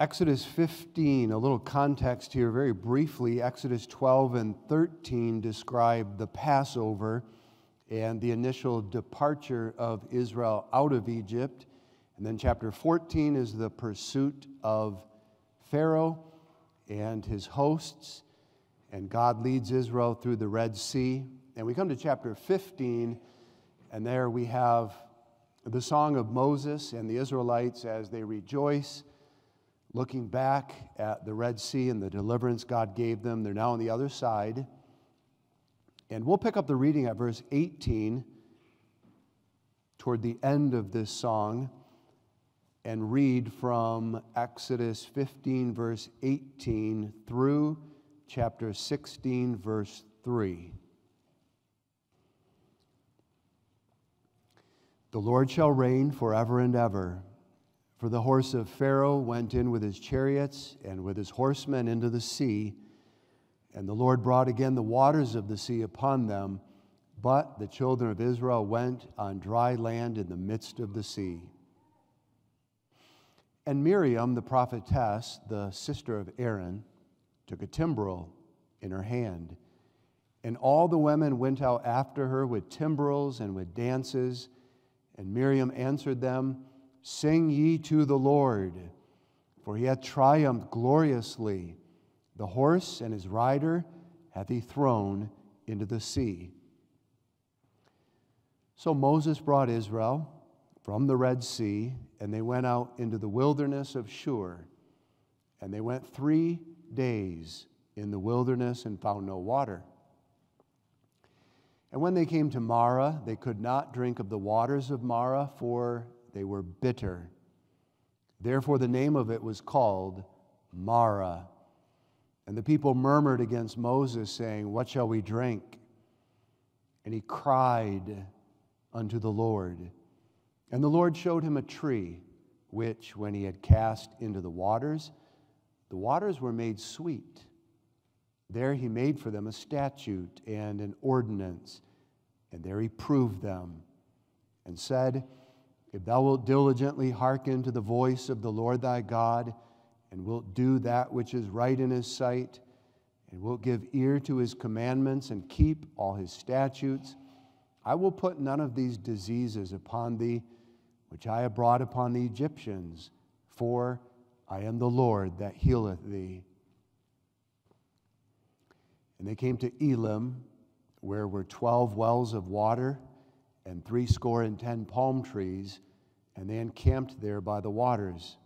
Exodus 15, a little context here very briefly. Exodus 12 and 13 describe the Passover and the initial departure of Israel out of Egypt. And then chapter 14 is the pursuit of Pharaoh and his hosts. And God leads Israel through the Red Sea. And we come to chapter 15, and there we have the song of Moses and the Israelites as they rejoice, looking back at the Red Sea and the deliverance God gave them. They're now on the other side. And we'll pick up the reading at verse 18 toward the end of this song and read from Exodus 15, verse 18, through chapter 16, verse 3. The Lord shall reign forever and ever. For the horse of Pharaoh went in with his chariots and with his horsemen into the sea and the Lord brought again the waters of the sea upon them, but the children of Israel went on dry land in the midst of the sea. And Miriam, the prophetess, the sister of Aaron, took a timbrel in her hand. And all the women went out after her with timbrels and with dances. And Miriam answered them, Sing ye to the Lord, for he hath triumphed gloriously. The horse and his rider hath he thrown into the sea. So Moses brought Israel from the Red Sea, and they went out into the wilderness of Shur. And they went three days in the wilderness and found no water. And when they came to Marah, they could not drink of the waters of Marah, for they were bitter. Therefore, the name of it was called Marah. And the people murmured against Moses, saying, What shall we drink? And he cried unto the Lord. And the Lord showed him a tree, which, when he had cast into the waters, the waters were made sweet. There he made for them a statute and an ordinance, and there he proved them, and said, If thou wilt diligently hearken to the voice of the Lord thy God, and wilt do that which is right in his sight, and wilt give ear to his commandments and keep all his statutes, I will put none of these diseases upon thee, which I have brought upon the Egyptians, for I am the Lord that healeth thee. And they came to Elim, where were twelve wells of water and threescore and ten palm trees, and they encamped there by the waters.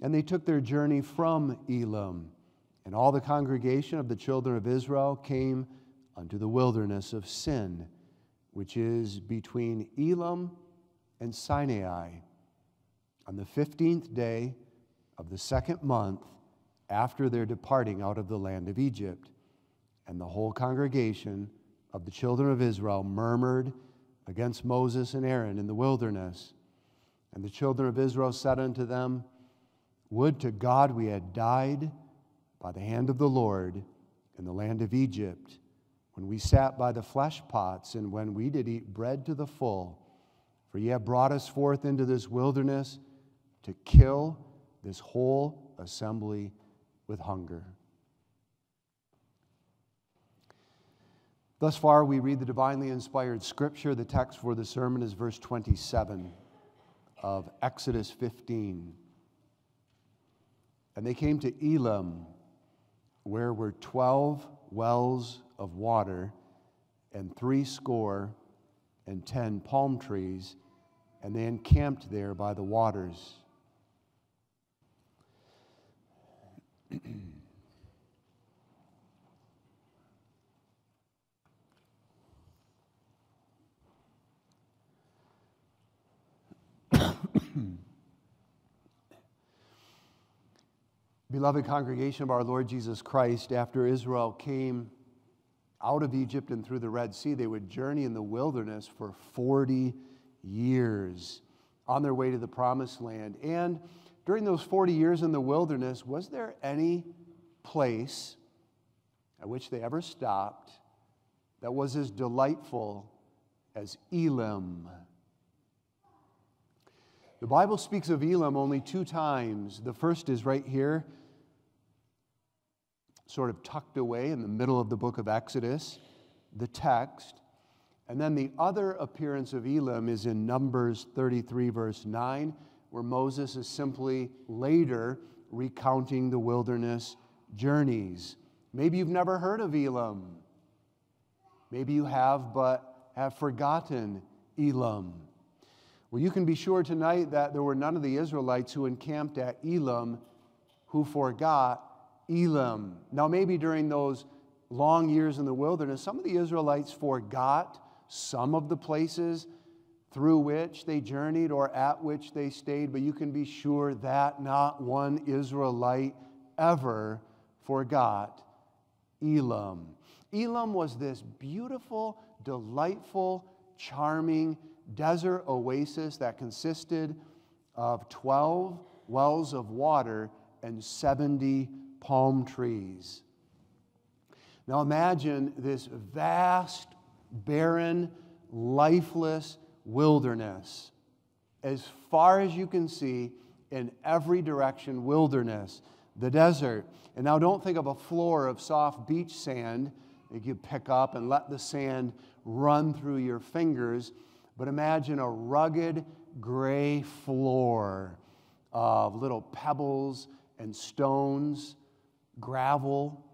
And they took their journey from Elim. And all the congregation of the children of Israel came unto the wilderness of Sin, which is between Elim and Sinai, on the fifteenth day of the second month after their departing out of the land of Egypt. And the whole congregation of the children of Israel murmured against Moses and Aaron in the wilderness. And the children of Israel said unto them, would to God we had died by the hand of the Lord in the land of Egypt, when we sat by the flesh pots and when we did eat bread to the full. For ye have brought us forth into this wilderness to kill this whole assembly with hunger. Thus far, we read the divinely inspired scripture. The text for the sermon is verse 27 of Exodus 15. And they came to Elim, where were 12 wells of water and three score and ten palm trees, and they encamped there by the waters. Beloved congregation of our Lord Jesus Christ, after Israel came out of Egypt and through the Red Sea, they would journey in the wilderness for 40 years on their way to the promised land. And during those 40 years in the wilderness, was there any place at which they ever stopped that was as delightful as Elim? The Bible speaks of Elim only two times. The first is right here, sort of tucked away in the middle of the book of Exodus, the text. And then the other appearance of Elim is in Numbers 33, verse 9, where Moses is simply later recounting the wilderness journeys. Maybe you've never heard of Elim. Maybe you have, but have forgotten Elim. Well, you can be sure tonight that there were none of the Israelites who encamped at Elim who forgot Elim. Now, maybe during those long years in the wilderness, some of the Israelites forgot some of the places through which they journeyed or at which they stayed, but you can be sure that not one Israelite ever forgot Elim. Elim was this beautiful, delightful, charming desert oasis that consisted of 12 wells of water and 70 palm trees. Now imagine this vast, barren, lifeless wilderness. As far as you can see, in every direction, wilderness, the desert. And now don't think of a floor of soft beach sand that you pick up and let the sand run through your fingers but imagine a rugged gray floor of little pebbles and stones, gravel,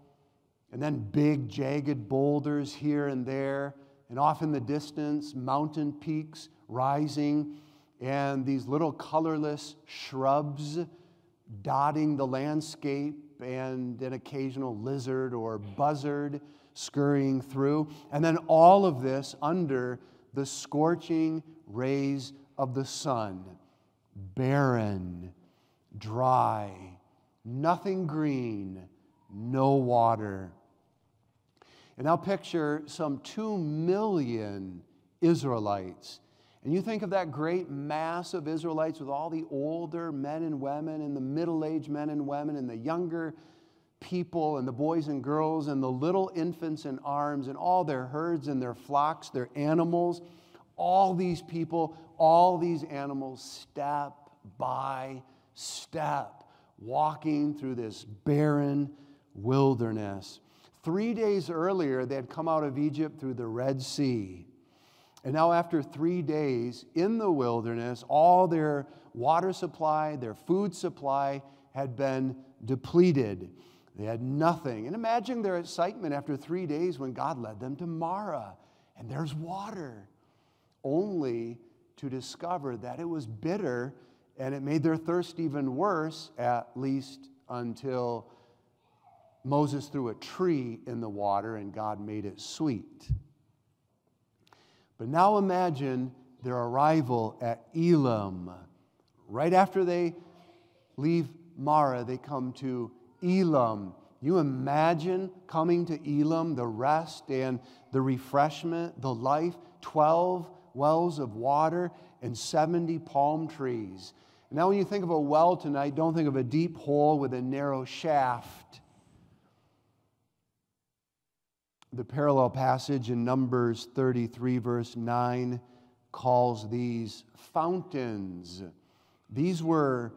and then big jagged boulders here and there, and off in the distance, mountain peaks rising, and these little colorless shrubs dotting the landscape, and an occasional lizard or buzzard scurrying through. And then all of this under the scorching rays of the sun, barren, dry, nothing green, no water. And now picture some two million Israelites. And you think of that great mass of Israelites with all the older men and women, and the middle aged men and women, and the younger people, and the boys and girls, and the little infants in arms, and all their herds and their flocks, their animals, all these people, all these animals, step by step, walking through this barren wilderness. Three days earlier, they had come out of Egypt through the Red Sea. And now, after three days in the wilderness, all their water supply, their food supply had been depleted. They had nothing. And imagine their excitement after three days when God led them to Marah and there's water, only to discover that it was bitter and it made their thirst even worse, at least until Moses threw a tree in the water and God made it sweet. But now imagine their arrival at Elim. Right after they leave Marah, they come to Elim. You imagine coming to Elim, the rest and the refreshment, the life, 12 wells of water and 70 palm trees. Now, when you think of a well tonight, don't think of a deep hole with a narrow shaft. The parallel passage in Numbers 33, verse 9, calls these fountains. These were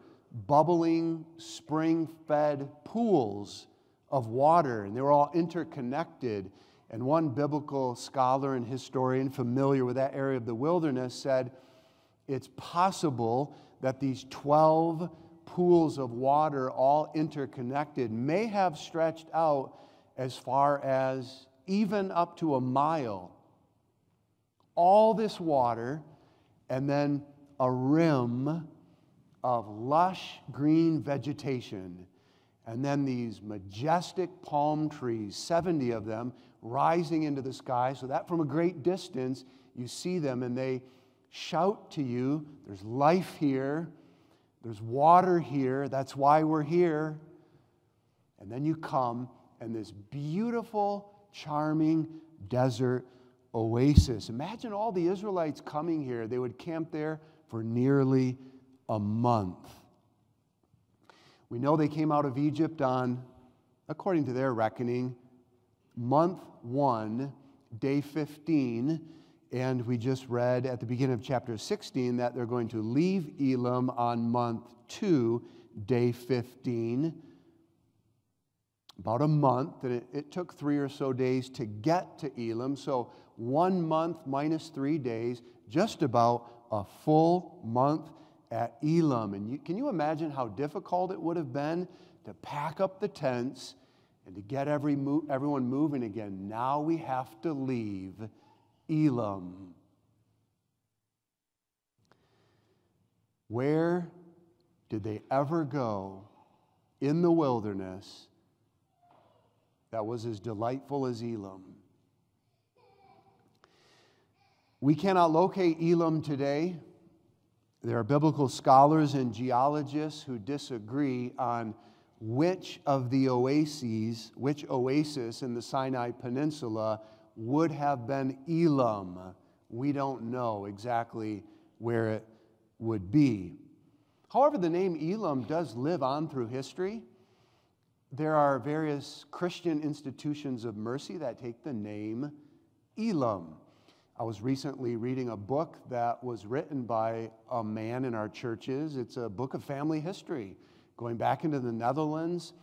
bubbling, spring fed pools of water, and they were all interconnected. And one biblical scholar and historian familiar with that area of the wilderness said it's possible that these 12 pools of water, all interconnected, may have stretched out as far as even up to a mile. All this water, and then a rim of lush green vegetation, and then these majestic palm trees, 70 of them, rising into the sky, so that from a great distance you see them and they shout to you, There's life here, there's water here, that's why we're here. And then you come, and this beautiful, charming desert oasis. Imagine all the Israelites coming here. They would camp there for nearly a month. We know they came out of Egypt on, according to their reckoning, month one, day 15, And we just read at the beginning of chapter 16 that they're going to leave Elim on month two, day 15. About a month, and it, it took three or so days to get to Elim. So one month minus three days, just about a full month at Elim. And you, can you imagine how difficult it would have been to pack up the tents and to get every mo- everyone moving again? Now we have to leave Elim. Where did they ever go in the wilderness that was as delightful as Elim? We cannot locate Elim today. There are biblical scholars and geologists who disagree on which of the oases, which oasis in the Sinai Peninsula would have been Elim. We don't know exactly where it would be. However, the name Elim does live on through history. There are various Christian institutions of mercy that take the name Elim. I was recently reading a book that was written by a man in our churches. It's a book of family history going back into the Netherlands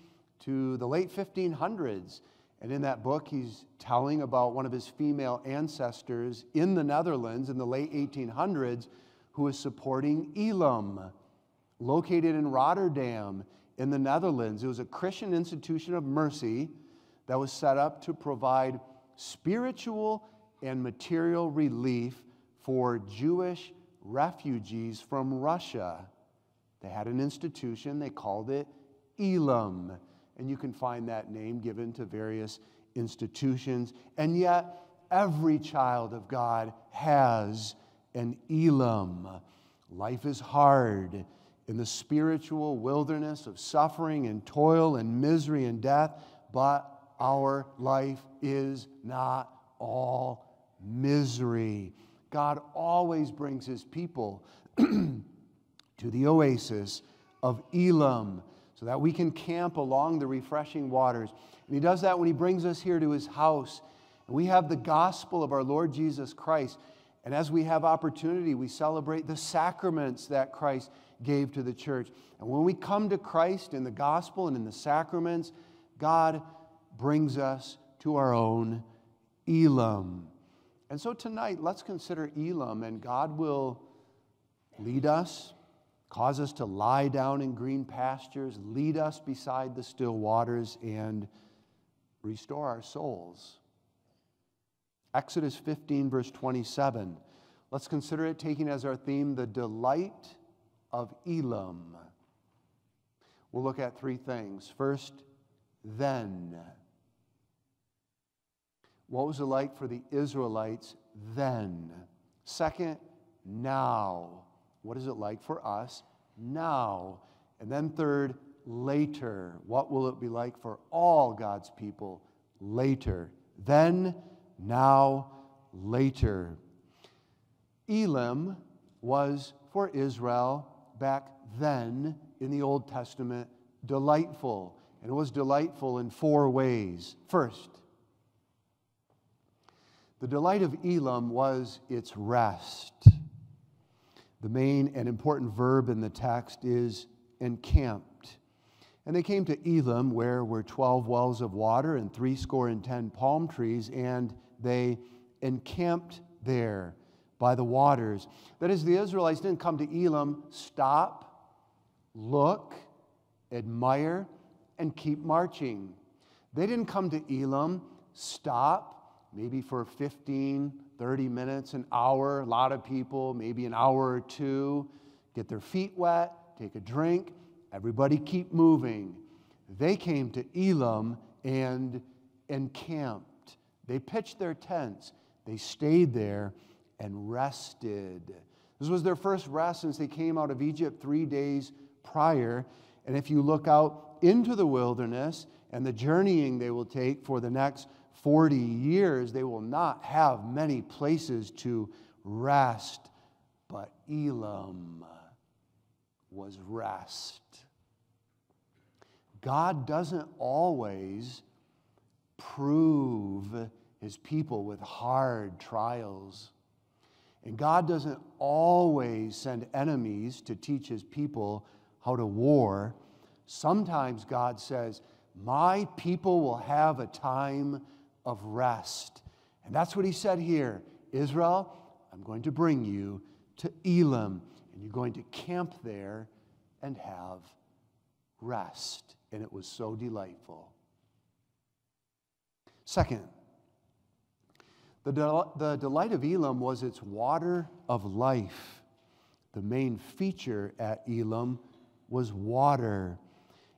to the late 1500s. And in that book, he's telling about one of his female ancestors in the Netherlands in the late 1800s who was supporting Elim, located in Rotterdam in the Netherlands. It was a Christian institution of mercy that was set up to provide spiritual and material relief for Jewish refugees from Russia. They had an institution, they called it Elim. And you can find that name given to various institutions. And yet, every child of God has an Elim. Life is hard in the spiritual wilderness of suffering and toil and misery and death, but our life is not all misery. God always brings his people to the oasis of Elim so that we can camp along the refreshing waters. And he does that when he brings us here to his house. And we have the gospel of our Lord Jesus Christ. And as we have opportunity, we celebrate the sacraments that Christ gave to the church. And when we come to Christ in the gospel and in the sacraments, God brings us to our own Elim. And so tonight, let's consider Elim, and God will lead us, cause us to lie down in green pastures, lead us beside the still waters, and restore our souls. Exodus 15, verse 27. Let's consider it taking as our theme the delight of Elim. We'll look at three things. First, then. What was it like for the Israelites then? Second, now. What is it like for us now? And then third, later. What will it be like for all God's people later? Then, now, later. Elim was for Israel back then in the Old Testament delightful. And it was delightful in four ways. First, the delight of Elim was its rest. The main and important verb in the text is encamped. And they came to Elim, where were 12 wells of water and three score and ten palm trees, and they encamped there by the waters. That is, the Israelites didn't come to Elim, stop, look, admire, and keep marching. They didn't come to Elim, stop, maybe for 15, 30 minutes, an hour. A lot of people, maybe an hour or two, get their feet wet, take a drink. Everybody keep moving. They came to Elim and encamped. They pitched their tents. They stayed there and rested. This was their first rest since they came out of Egypt three days prior. And if you look out into the wilderness and the journeying they will take for the next 40 years, they will not have many places to rest. But Elim was rest. God doesn't always prove his people with hard trials. And God doesn't always send enemies to teach his people how to war. Sometimes God says, My people will have a time of rest. And that's what he said here Israel, I'm going to bring you to Elim, and you're going to camp there and have rest. And it was so delightful. Second, the, del- the delight of Elim was its water of life. The main feature at Elim was water.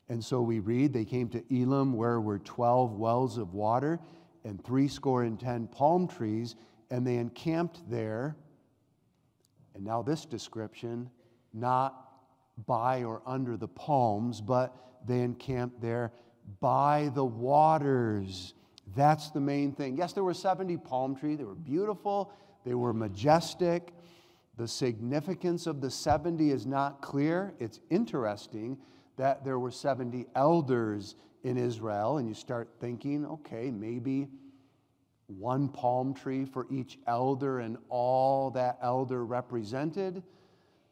And so we read, they came to Elim, where were 12 wells of water and three score and ten palm trees, and they encamped there. And now, this description, not by or under the palms, but they encamped there by the waters. That's the main thing. Yes, there were 70 palm trees. They were beautiful, they were majestic. The significance of the 70 is not clear. It's interesting that there were 70 elders in Israel, and you start thinking, okay, maybe one palm tree for each elder and all that elder represented.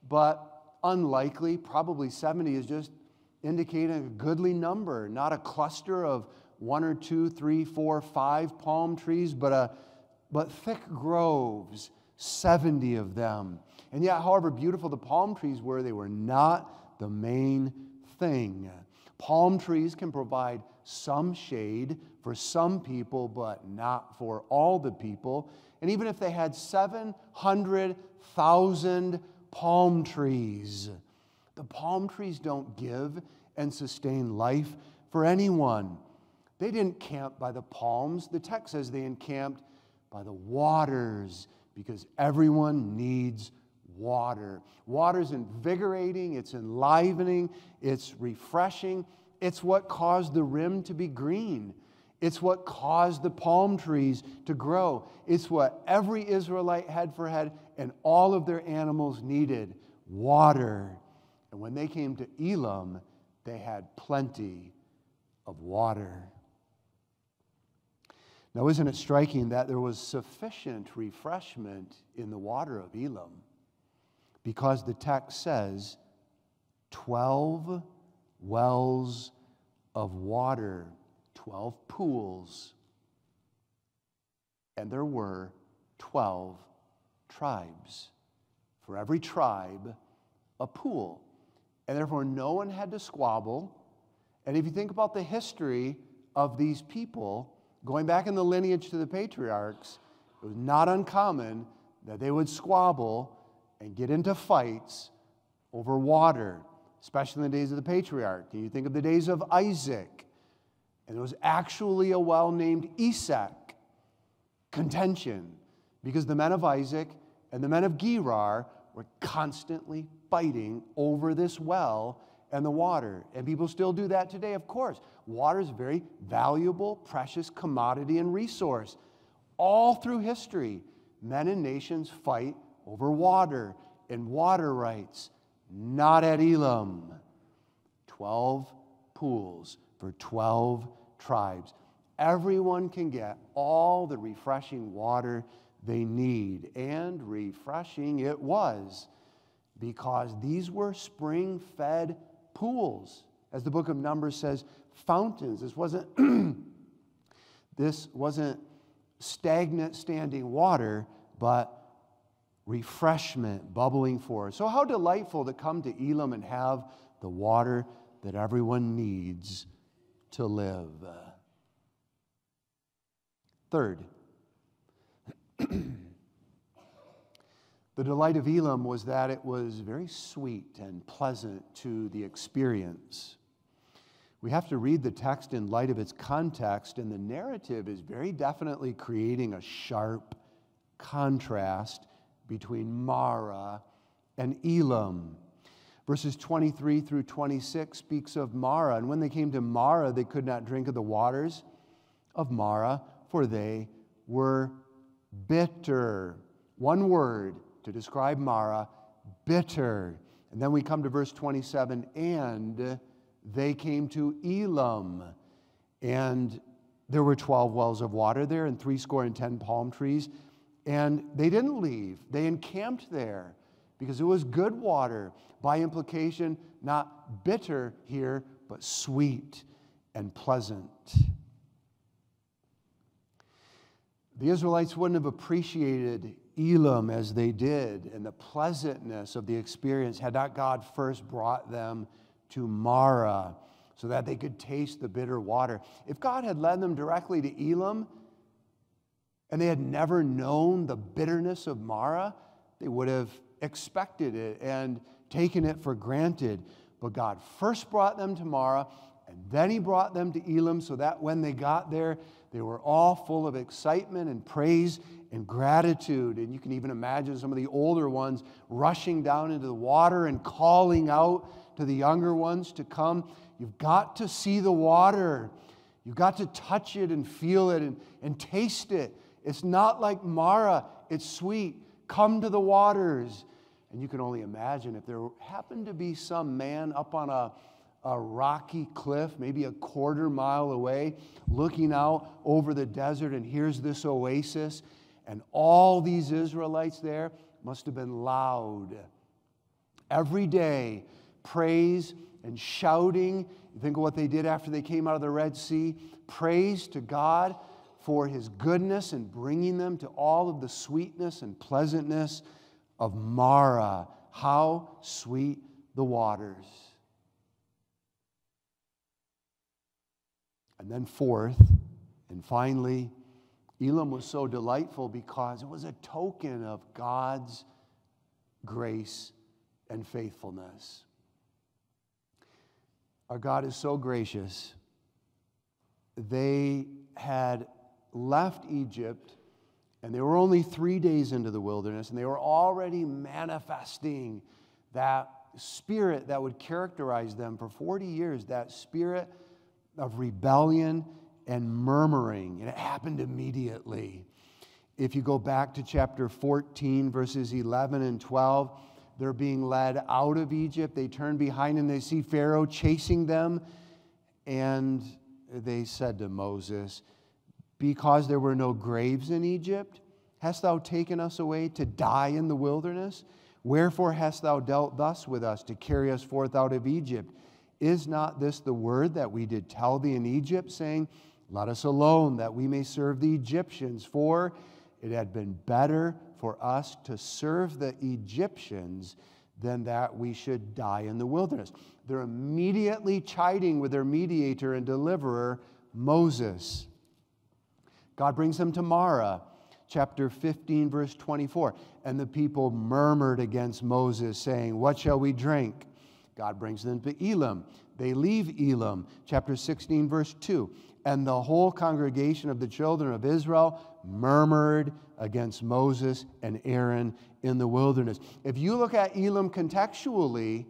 But unlikely, probably 70 is just indicating a goodly number, not a cluster of one or two, three, four, five palm trees, but, a, but thick groves, 70 of them. And yet, however beautiful the palm trees were, they were not the main thing. Palm trees can provide some shade for some people, but not for all the people. And even if they had 700,000 palm trees, the palm trees don't give and sustain life for anyone. They didn't camp by the palms. The text says they encamped by the waters because everyone needs water. Water's invigorating, it's enlivening, it's refreshing. It's what caused the rim to be green. It's what caused the palm trees to grow. It's what every Israelite had for head and all of their animals needed water. And when they came to Elim, they had plenty of water. Now, isn't it striking that there was sufficient refreshment in the water of Elim? Because the text says 12 wells of water, 12 pools, and there were 12 tribes. For every tribe, a pool. And therefore, no one had to squabble. And if you think about the history of these people, going back in the lineage to the patriarchs, it was not uncommon that they would squabble and get into fights over water, especially in the days of the patriarch. And you think of the days of Isaac, and there was actually a well named Esek contention because the men of Isaac and the men of Gerar were constantly fighting over this well and the water. And people still do that today, of course. Water is a very valuable, precious commodity and resource. All through history, men and nations fight over water and water rights. Not at Elim. 12 pools for 12 tribes. Everyone can get all the refreshing water they need. And refreshing it was because these were spring fed pools. As the book of Numbers says, fountains. This wasn't, this wasn't stagnant standing water, but refreshment bubbling forth. So, how delightful to come to Elim and have the water that everyone needs to live. Third, the delight of Elim was that it was very sweet and pleasant to the experience. We have to read the text in light of its context, and the narrative is very definitely creating a sharp contrast between Marah and Elim. Verses 23 through 26 speaks of Marah. And when they came to Marah, they could not drink of the waters of Marah, for they were bitter. One word to describe Marah bitter. And then we come to verse 27 and they came to Elim, And there were 12 wells of water there, and three score and ten palm trees And they didn't leave, they encamped there because it was good water. By implication, not bitter here, but sweet and pleasant. The Israelites wouldn't have appreciated Elim as they did and the pleasantness of the experience had not God first brought them to Marah so that they could taste the bitter water. If God had led them directly to Elim and they had never known the bitterness of Marah, they would have expected it and taken it for granted. But God first brought them to Marah and then he brought them to Elim so that when they got there, they were all full of excitement and praise and gratitude. And you can even imagine some of the older ones rushing down into the water and calling out to the younger ones to come. You've got to see the water. You've got to touch it and feel it and, and taste it. It's not like Marah, it's sweet. Come to the waters. And you can only imagine if there happened to be some man up on a a rocky cliff, maybe a quarter mile away, looking out over the desert, and here's this oasis. And all these Israelites there must have been loud. Every day, praise and shouting. Think of what they did after they came out of the Red Sea. Praise to God for his goodness in bringing them to all of the sweetness and pleasantness of Marah. How sweet the waters. And then, fourth, and finally, Elim was so delightful because it was a token of God's grace and faithfulness. Our God is so gracious. They had left Egypt and they were only three days into the wilderness and they were already manifesting that spirit that would characterize them for 40 years that spirit of rebellion and murmuring, and it happened immediately. If you go back to chapter 14, verses 11 and 12, they're being led out of Egypt. They turn behind and they see Pharaoh chasing them. And they said to Moses, Because there were no graves in Egypt, hast thou taken us away to die in the wilderness? Wherefore hast thou dealt thus with us to carry us forth out of Egypt? Is not this the word that we did tell thee in Egypt, saying, Let us alone, that we may serve the Egyptians? For it had been better for us to serve the Egyptians than that we should die in the wilderness. They're immediately chiding with their mediator and deliverer, Moses. God brings them to Marah, chapter 15, verse 24. And the people murmured against Moses, saying, What shall we drink? God brings them to Elim. They leave Elim, chapter 16, verse 2. And the whole congregation of the children of Israel murmured against Moses and Aaron in the wilderness. If you look at Elim contextually,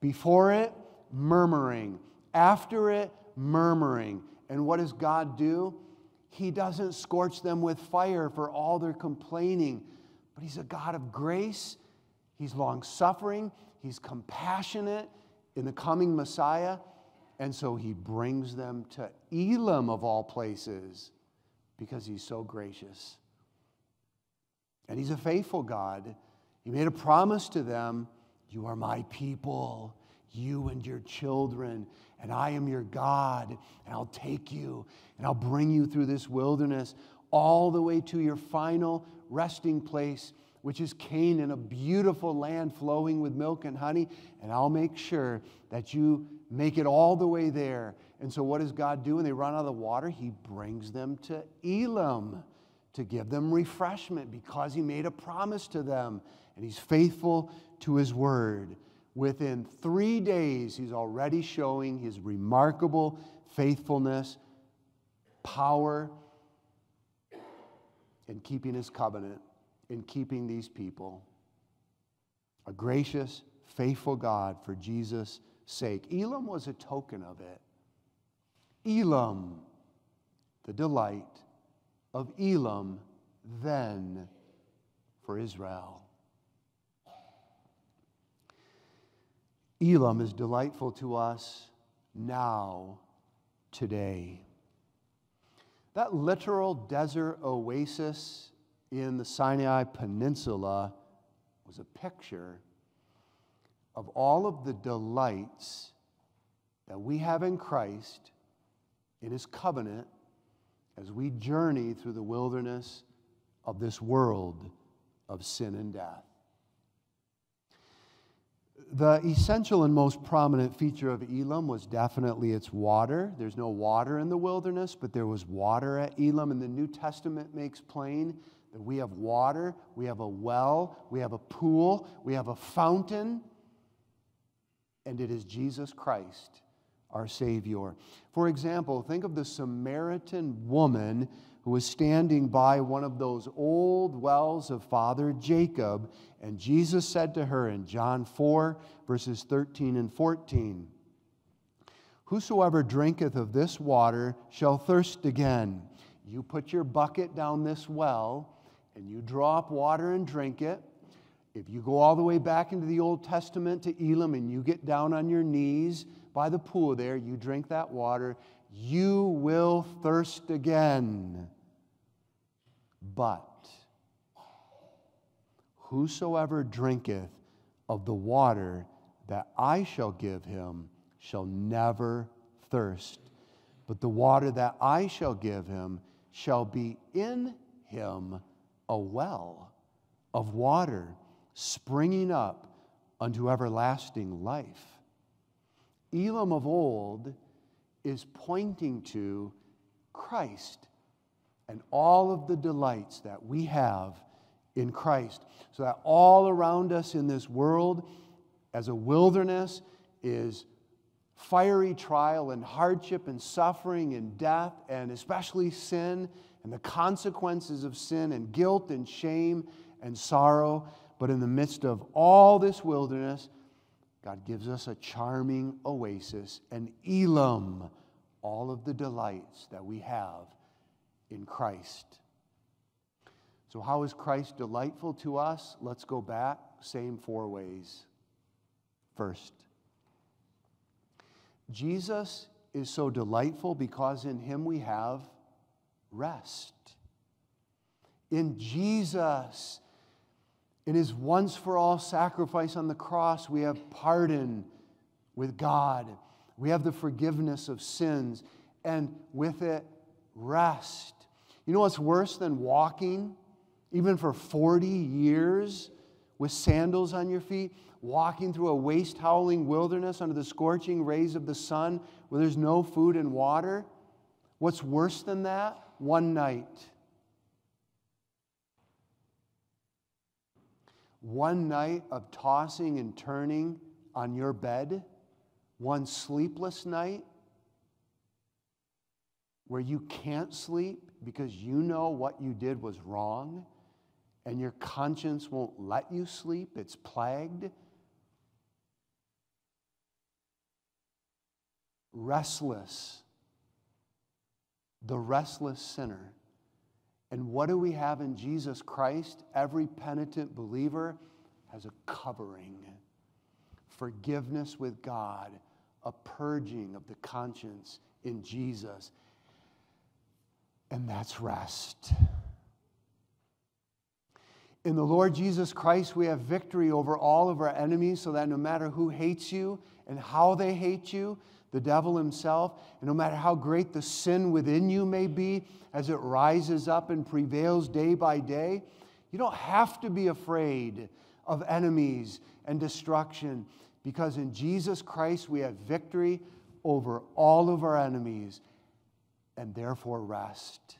before it, murmuring. After it, murmuring. And what does God do? He doesn't scorch them with fire for all their complaining, but He's a God of grace. He's long suffering. He's compassionate in the coming Messiah. And so he brings them to Elim, of all places, because he's so gracious. And he's a faithful God. He made a promise to them You are my people, you and your children, and I am your God, and I'll take you, and I'll bring you through this wilderness all the way to your final resting place which is Canaan, a beautiful land flowing with milk and honey, and I'll make sure that you make it all the way there. And so, what does God do when they run out of the water? He brings them to Elim to give them refreshment because He made a promise to them, and He's faithful to His word. Within three days, He's already showing His remarkable faithfulness, power, in keeping His covenant in keeping these people. A gracious, faithful God for Jesus' sake. Elim was a token of it. Elim, the delight of Elim then for Israel. Elim is delightful to us now, today. That literal desert oasis in the Sinai Peninsula was a picture of all of the delights that we have in Christ, in His covenant, as we journey through the wilderness of this world of sin and death. The essential and most prominent feature of Elim was definitely its water. There's no water in the wilderness, but there was water at Elim, and the New Testament makes plain that we have water, we have a well, we have a pool, we have a fountain, and it is Jesus Christ, our Savior. For example, think of the Samaritan woman who was standing by one of those old wells of Father Jacob, and Jesus said to her in John 4, verses 13 and 14, Whosoever drinketh of this water shall thirst again. You put your bucket down this well, and you draw up water and drink it. If you go all the way back into the Old Testament to Elim and you get down on your knees by the pool there, you drink that water, you will thirst again. But whosoever drinketh of the water that I shall give him shall never thirst. But the water that I shall give him shall be in him a well of water springing up unto everlasting life. Elim of old is pointing to Christ and all of the delights that we have in Christ. So that all around us in this world, as a wilderness, is fiery trial and hardship and suffering and death, and especially sin and the consequences of sin and guilt and shame and sorrow. But in the midst of all this wilderness, God gives us a charming oasis, an Elim, all of the delights that we have in Christ. So, how is Christ delightful to us? Let's go back, same four ways. First, Jesus is so delightful because in him we have rest. In Jesus, in his once for all sacrifice on the cross, we have pardon with God. We have the forgiveness of sins, and with it, rest. You know what's worse than walking, even for 40 years with sandals on your feet? Walking through a waste howling wilderness under the scorching rays of the sun where there's no food and water? What's worse than that? one night. One night of tossing and turning on your bed, one sleepless night where you can't sleep because you know what you did was wrong and your conscience won't let you sleep, it's plagued. Restless the restless sinner. And what do we have in Jesus Christ? Every penitent believer has a covering, forgiveness with God, a purging of the conscience in Jesus. And that's rest. In the Lord Jesus Christ, we have victory over all of our enemies so that no matter who hates you and how they hate you, the devil himself. And no matter how great the sin within you may be, as it rises up and prevails day by day, you don't have to be afraid of enemies and destruction because in Jesus Christ we have victory over all of our enemies and therefore rest.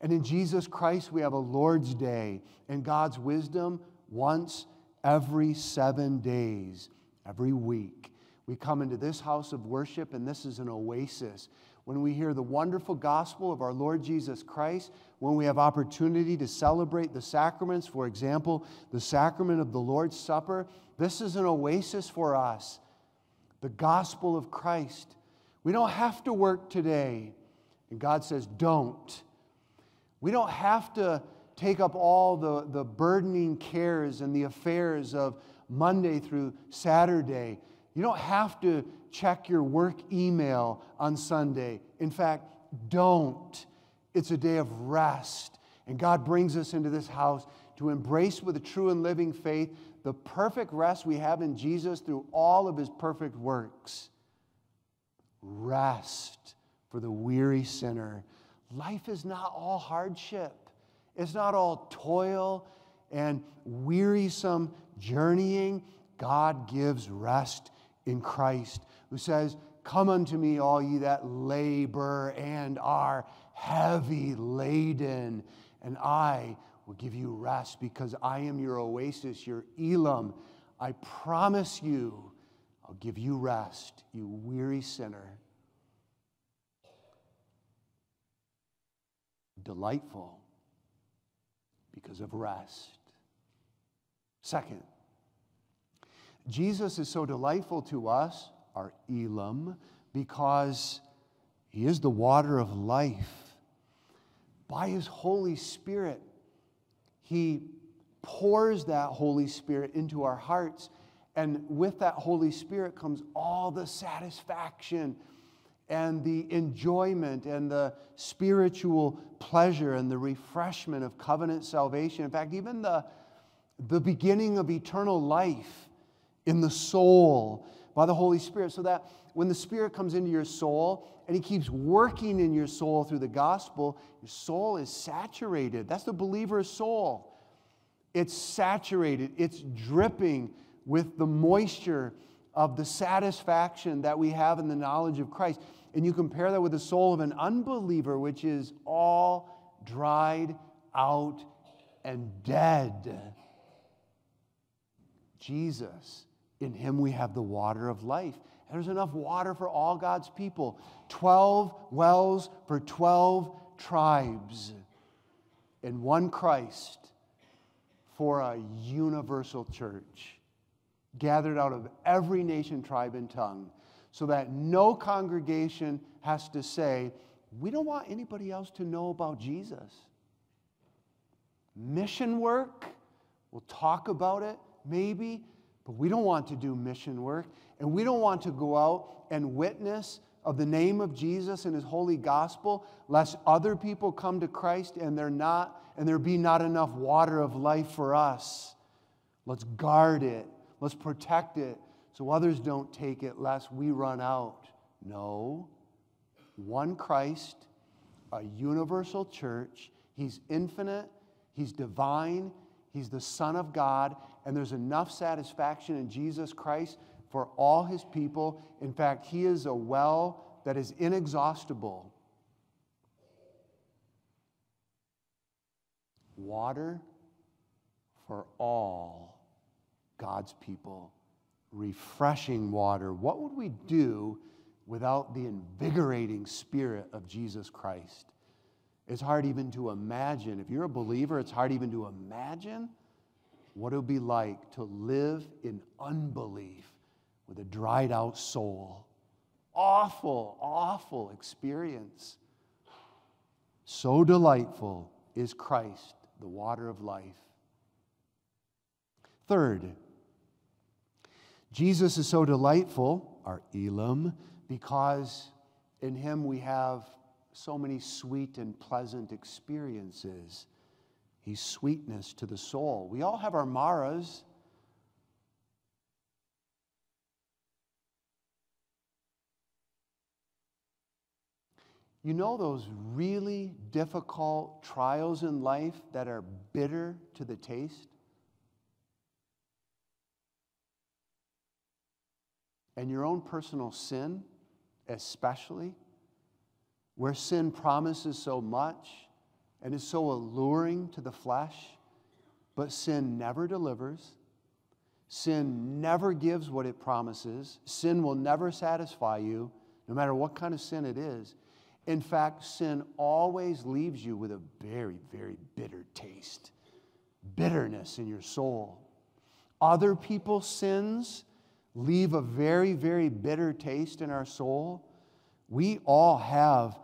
And in Jesus Christ we have a Lord's Day and God's wisdom once every seven days, every week. We come into this house of worship, and this is an oasis. When we hear the wonderful gospel of our Lord Jesus Christ, when we have opportunity to celebrate the sacraments, for example, the sacrament of the Lord's Supper, this is an oasis for us. The gospel of Christ. We don't have to work today. And God says, don't. We don't have to take up all the, the burdening cares and the affairs of Monday through Saturday. You don't have to check your work email on Sunday. In fact, don't. It's a day of rest. And God brings us into this house to embrace with a true and living faith the perfect rest we have in Jesus through all of his perfect works. Rest for the weary sinner. Life is not all hardship, it's not all toil and wearisome journeying. God gives rest in Christ, who says, Come unto me, all ye that labor and are heavy laden, and I will give you rest because I am your oasis, your Elim. I promise you, I'll give you rest, you weary sinner. Delightful because of rest. Second, Jesus is so delightful to us, our Elim, because he is the water of life by His Holy Spirit, He pours that Holy Spirit into our hearts. And with that Holy Spirit comes all the satisfaction and the enjoyment and the spiritual pleasure and the refreshment of covenant salvation. In fact, even the, the beginning of eternal life in the soul by the Holy Spirit. So that when the Spirit comes into your soul and He keeps working in your soul through the gospel, your soul is saturated. That's the believer's soul. It's saturated, it's dripping with the moisture of the satisfaction that we have in the knowledge of Christ. And you compare that with the soul of an unbeliever, which is all dried out and dead. Jesus, in him we have the water of life. There's enough water for all God's people. 12 wells for 12 tribes. And one Christ for a universal church gathered out of every nation, tribe, and tongue, so that no congregation has to say, We don't want anybody else to know about Jesus. Mission work, we'll talk about it maybe, but we don't want to do mission work. And we don't want to go out and witness of the name of Jesus and his holy gospel, lest other people come to Christ and they're not, and there be not enough water of life for us. Let's guard it. Let's protect it so others don't take it lest we run out. No. One Christ, a universal church. He's infinite, He's divine, He's the Son of God, and there's enough satisfaction in Jesus Christ for all his people. In fact, he is a well that is inexhaustible. Water for all God's people. Refreshing water. What would we do without the invigorating spirit of Jesus Christ? It's hard even to imagine. If you're a believer, it's hard even to imagine what it would be like to live in unbelief with a dried out soul. Awful, awful experience. So delightful is Christ, the water of life. Third, Jesus is so delightful, our Elim, because in him we have so many sweet and pleasant experiences. He's sweetness to the soul. We all have our Marahs. You know those really difficult trials in life that are bitter to the taste? And your own personal sin, especially, where sin promises so much and is so alluring to the flesh, but sin never delivers. Sin never gives what it promises. Sin will never satisfy you, no matter what kind of sin it is. In fact, sin always leaves you with a very, very bitter taste, bitterness in your soul. Other people's sins leave a very, very bitter taste in our soul. We all have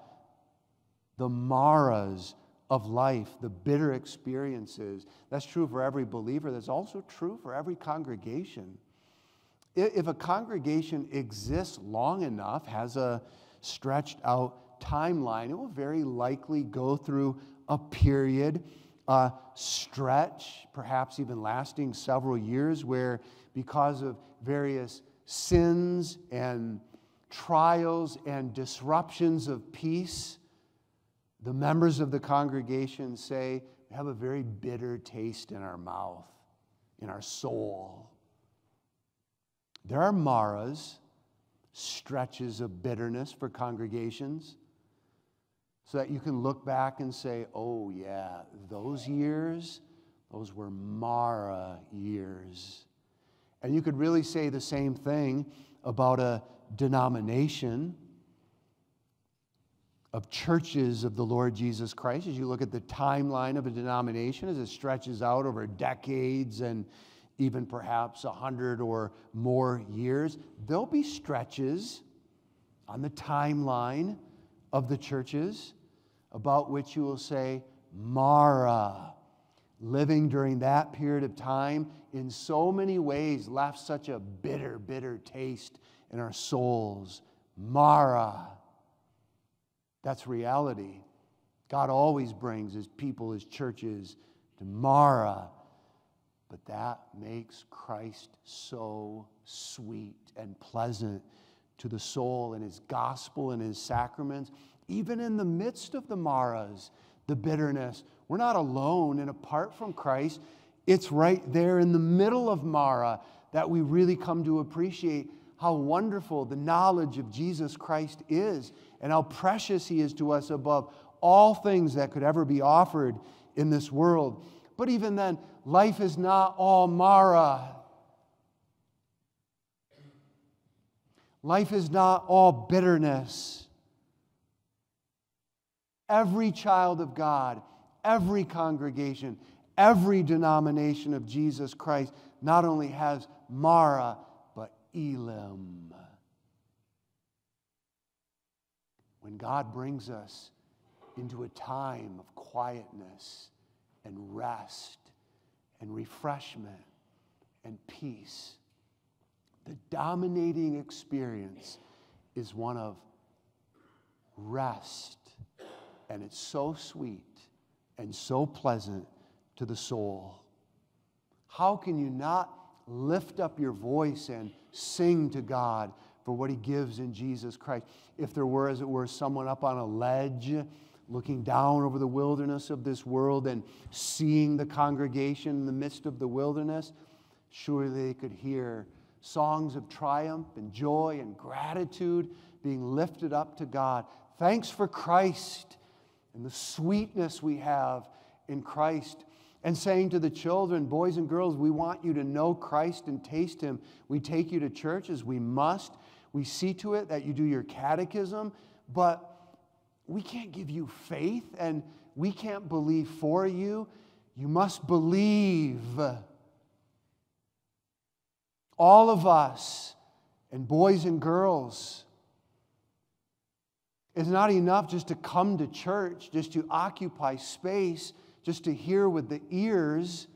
the marahs of life, the bitter experiences. That's true for every believer. That's also true for every congregation. If a congregation exists long enough, has a stretched out timeline, it will very likely go through a period, a stretch, perhaps even lasting several years, where because of various sins and trials and disruptions of peace, the members of the congregation say, we have a very bitter taste in our mouth, in our soul. There are marahs, stretches of bitterness for congregations, so that you can look back and say, oh, yeah, those years, those were Marah years. And you could really say the same thing about a denomination of churches of the Lord Jesus Christ. As you look at the timeline of a denomination as it stretches out over decades and even perhaps a hundred or more years, there'll be stretches on the timeline of the churches about which you will say, Marah, living during that period of time in so many ways left such a bitter, bitter taste in our souls. Marah. That's reality. God always brings his people, his churches to Marah. But that makes Christ so sweet and pleasant to the soul and his gospel and his sacraments. Even in the midst of the Marahs, the bitterness, we're not alone. And apart from Christ, it's right there in the middle of Marah that we really come to appreciate how wonderful the knowledge of Jesus Christ is and how precious he is to us above all things that could ever be offered in this world. But even then, life is not all Marah. Life is not all bitterness. Every child of God, every congregation, every denomination of Jesus Christ not only has Marah, but Elim. When God brings us into a time of quietness and rest and refreshment and peace, the dominating experience is one of rest. And it's so sweet and so pleasant to the soul. How can you not lift up your voice and sing to God for what He gives in Jesus Christ. If there were, as it were, someone up on a ledge looking down over the wilderness of this world and seeing the congregation in the midst of the wilderness, surely they could hear songs of triumph and joy and gratitude being lifted up to God. Thanks for Christ and the sweetness we have in Christ and saying to the children, boys and girls, we want you to know Christ and taste Him. We take you to churches, we must. We see to it that you do your catechism, but we can't give you faith and we can't believe for you. You must believe. All of us, and boys and girls, it's not enough just to come to church, just to occupy space just to hear with the ears,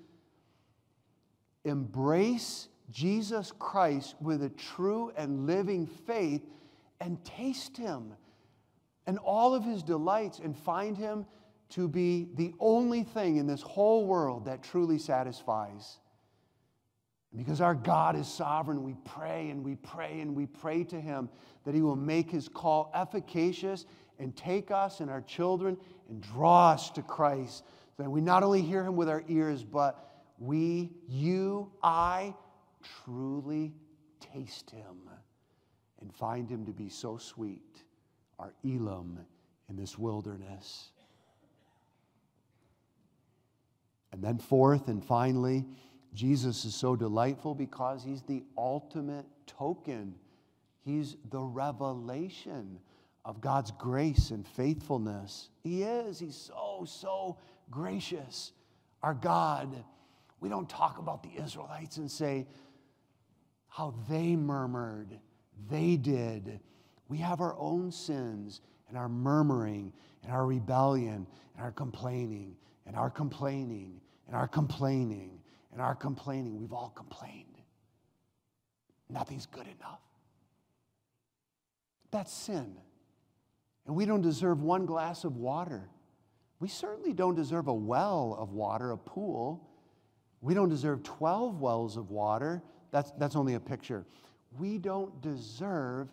embrace Jesus Christ with a true and living faith and taste Him and all of His delights and find Him to be the only thing in this whole world that truly satisfies. Because our God is sovereign, we pray and we pray and we pray to Him that He will make His call efficacious and take us and our children and draw us to Christ that we not only hear him with our ears, but we, you, I, truly taste him and find him to be so sweet, our Elim in this wilderness. And then, fourth and finally, Jesus is so delightful because he's the ultimate token. He's the revelation of God's grace and faithfulness. He is. He's so, so gracious, our God. We don't talk about the Israelites and say how they murmured, they did. We have our own sins and our murmuring and our rebellion and our complaining and our complaining and our complaining and our complaining. We've all complained. Nothing's good enough. That's sin. And we don't deserve one glass of water We certainly don't deserve a well of water, a pool. We don't deserve 12 wells of water. That's, that's only a picture. We don't deserve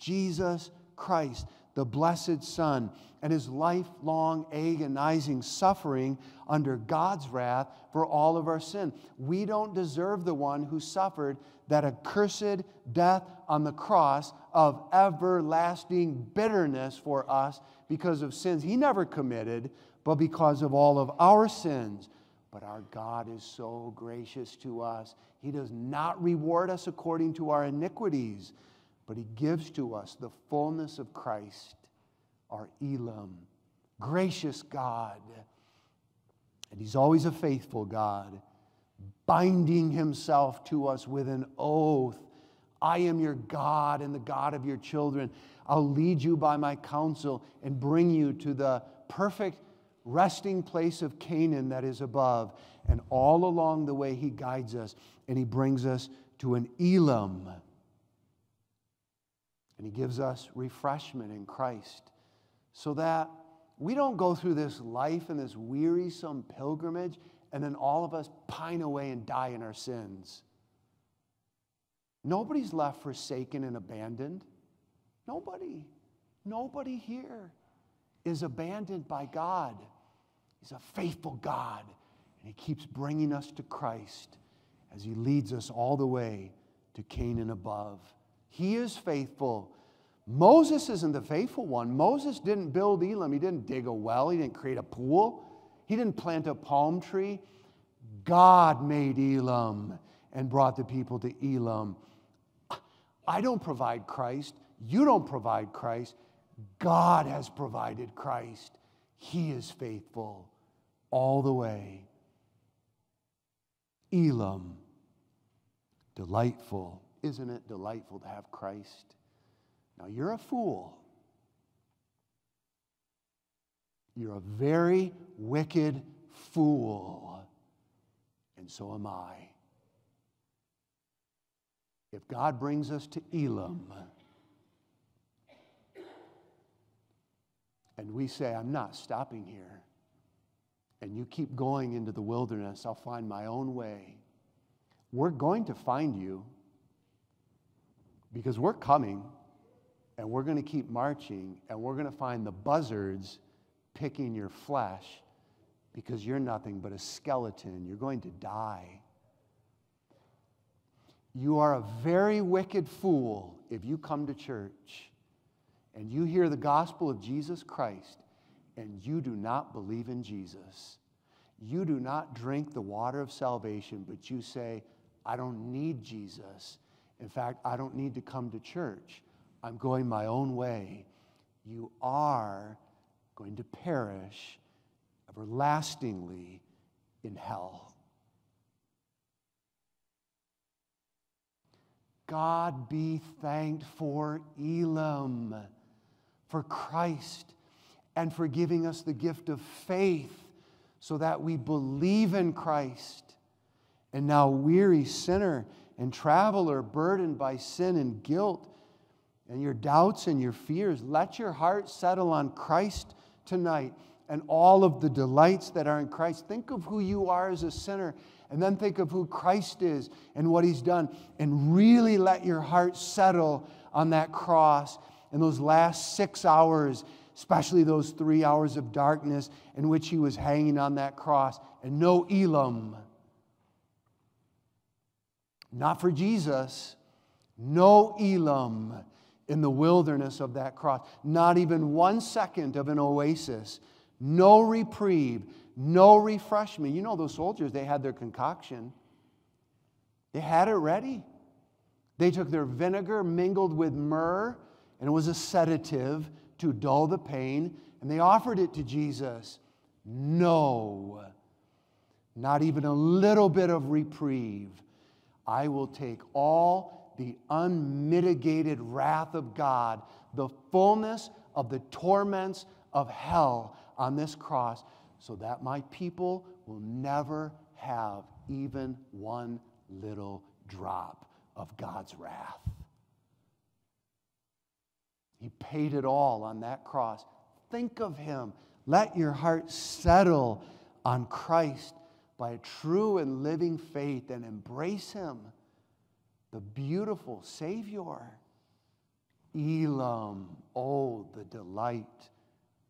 Jesus Christ, the blessed Son, and his lifelong agonizing suffering under God's wrath for all of our sin. We don't deserve the one who suffered that accursed death on the cross of everlasting bitterness for us because of sins he never committed, but because of all of our sins. But our God is so gracious to us. He does not reward us according to our iniquities, but He gives to us the fullness of Christ, our Elim. Gracious God. And He's always a faithful God, binding Himself to us with an oath. I am your God and the God of your children. I'll lead you by my counsel and bring you to the perfect resting place of Canaan that is above. And all along the way, he guides us and he brings us to an Elim. And he gives us refreshment in Christ so that we don't go through this life and this wearisome pilgrimage and then all of us pine away and die in our sins. Nobody's left forsaken and abandoned. Nobody. Nobody here is abandoned by God. He's a faithful God, and He keeps bringing us to Christ as He leads us all the way to Canaan above. He is faithful. Moses isn't the faithful one. Moses didn't build Elim, he didn't dig a well, he didn't create a pool, he didn't plant a palm tree. God made Elim and brought the people to Elim. I don't provide Christ. You don't provide Christ. God has provided Christ. He is faithful all the way. Elim, delightful. Isn't it delightful to have Christ? Now, you're a fool. You're a very wicked fool. And so am I. If God brings us to Elim, and we say, I'm not stopping here, and you keep going into the wilderness, I'll find my own way. We're going to find you because we're coming and we're going to keep marching and we're going to find the buzzards picking your flesh because you're nothing but a skeleton. You're going to die. You are a very wicked fool if you come to church and you hear the gospel of Jesus Christ and you do not believe in Jesus, you do not drink the water of salvation, but you say, I don't need Jesus. In fact, I don't need to come to church. I'm going my own way. You are going to perish everlastingly in hell. God be thanked for Elim, for Christ and for giving us the gift of faith so that we believe in Christ. And now, weary sinner and traveler burdened by sin and guilt and your doubts and your fears, let your heart settle on Christ tonight and all of the delights that are in Christ. Think of who you are as a sinner, and then think of who Christ is and what he's done, and really let your heart settle on that cross in those last six hours especially those three hours of darkness in which he was hanging on that cross, and no Elim. Not for Jesus, no Elim in the wilderness of that cross. Not even one second of an oasis, no reprieve, no refreshment. You know, those soldiers, they had their concoction, they had it ready. They took their vinegar mingled with myrrh, and it was a sedative to dull the pain, and they offered it to Jesus. No, not even a little bit of reprieve. I will take all the unmitigated wrath of God, the fullness of the torments of hell on this cross, so that my people will never have even one little drop of God's wrath. He paid it all on that cross. Think of him Let your heart settle on Christ by a true and living faith and embrace Him, the beautiful Savior. Elim, oh, the delight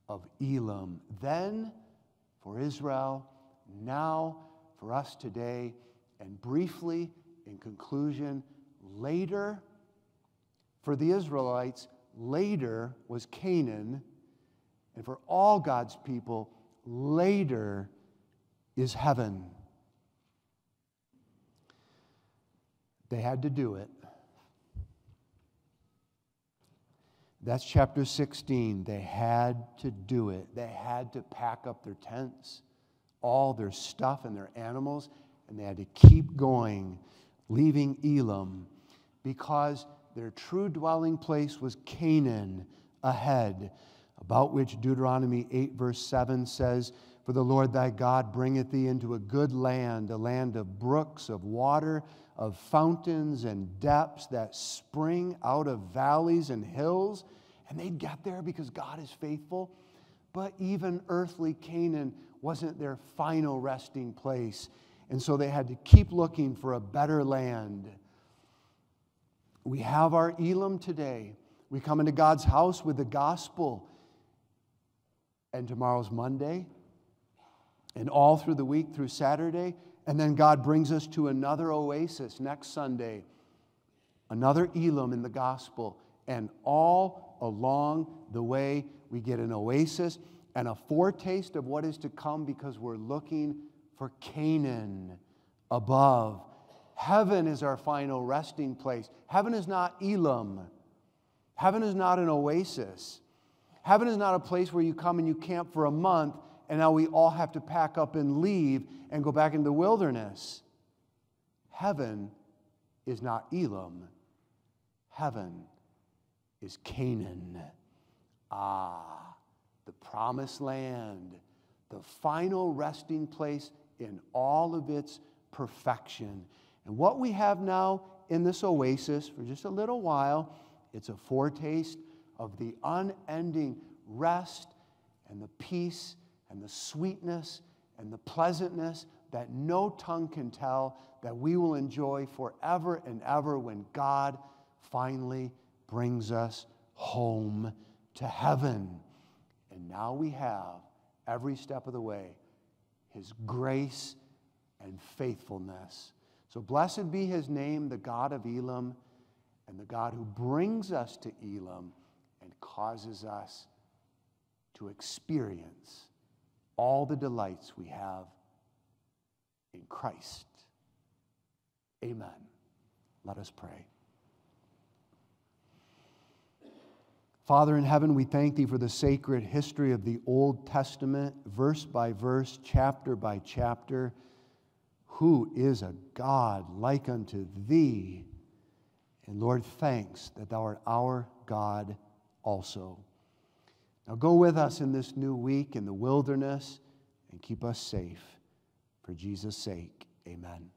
of Elim. Then for Israel, now for us today, and briefly, in conclusion, later for the Israelites, later was Canaan, and for all God's people, later is heaven. They had to do it. That's chapter 16. They had to do it. They had to pack up their tents, all their stuff and their animals, and they had to keep going, leaving Elim, because their true dwelling place was Canaan ahead, about which Deuteronomy 8, verse 7 says, For the Lord thy God bringeth thee into a good land, a land of brooks, of water, of fountains and depths that spring out of valleys and hills. And they'd get there because God is faithful. But even earthly Canaan wasn't their final resting place. And so they had to keep looking for a better land. We have our Elim today. We come into God's house with the gospel. And tomorrow's Monday. And all through the week, through Saturday. And then God brings us to another oasis next Sunday, another Elim in the gospel. And all along the way, we get an oasis and a foretaste of what is to come because we're looking for Canaan above. Heaven is our final resting place. Heaven is not Elim. Heaven is not an oasis. Heaven is not a place where you come and you camp for a month and now we all have to pack up and leave and go back into the wilderness. Heaven is not Elim. Heaven is Canaan. Ah, the promised land, the final resting place in all of its perfection. And what we have now in this oasis for just a little while, it's a foretaste of the unending rest and the peace and the sweetness and the pleasantness that no tongue can tell that we will enjoy forever and ever when God finally brings us home to heaven. And now we have every step of the way His grace and faithfulness. So blessed be His name, the God of Elim, and the God who brings us to Elim and causes us to experience all the delights we have in Christ. Amen. Let us pray. Father in heaven, we thank thee for the sacred history of the Old Testament, verse by verse, chapter by chapter. Who is a God like unto thee? And Lord, thanks that thou art our God also. Now go with us in this new week in the wilderness and keep us safe. For Jesus' sake, amen.